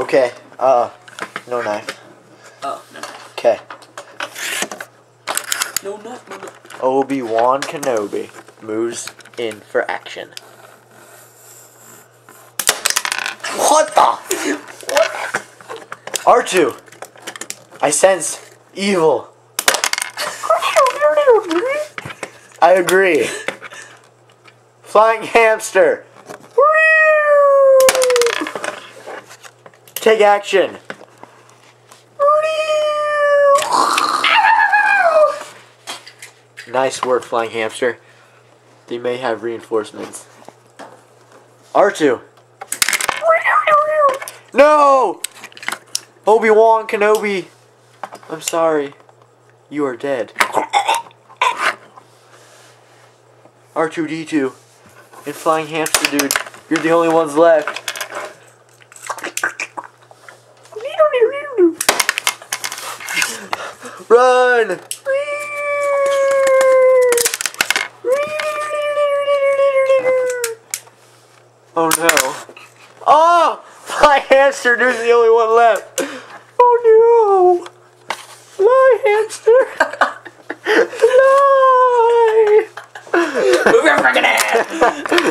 Okay. Uh, no knife. Oh, no. Okay. No, no, no, no. Obi Wan Kenobi moves in for action. What the? what? R2. I sense evil. I agree. Flying hamster. Take action. Nice work, flying hamster. They may have reinforcements. R2. No! Obi-Wan Kenobi. I'm sorry. You are dead. R2-D2. And flying hamster dude. You're the only ones left. Run! Oh no. Oh! My hamster dude's the only one left. Oh no! Fly hamster! Fly! Move your freaking ass!